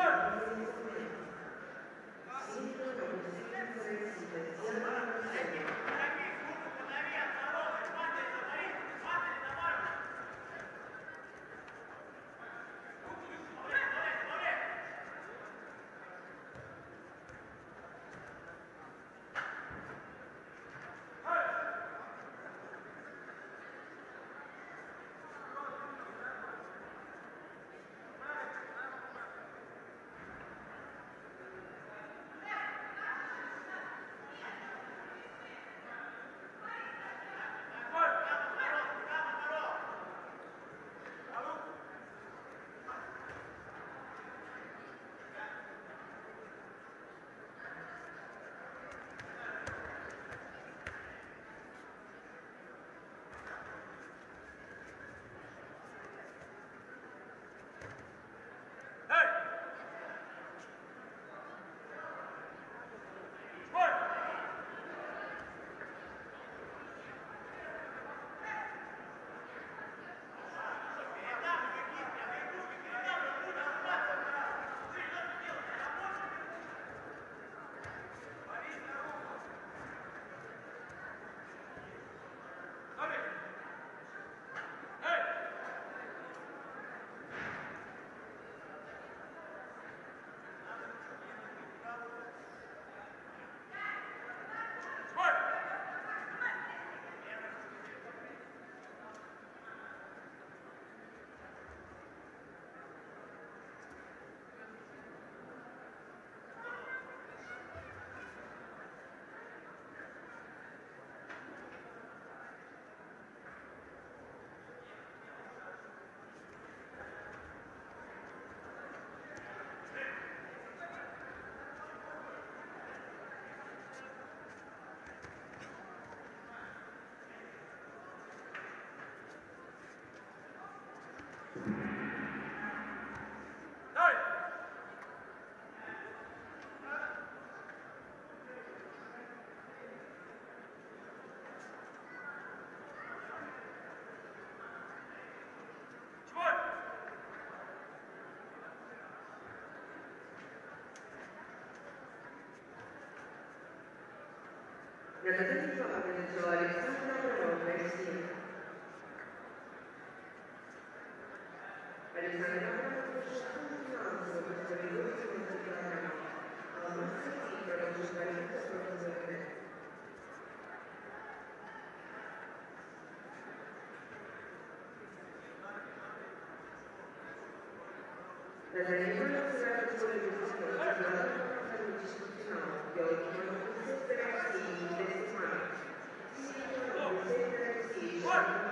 Mark! Stessa organizzò Alessandra Maronna e Sina. Alessandra Maronna finanza questa rivoluzione musicale alla massa per la musicalità professionale. La rivoluzione sarà la sua rivoluzione, la discussione di oggi, work.